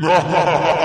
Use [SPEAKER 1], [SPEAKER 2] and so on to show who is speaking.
[SPEAKER 1] No.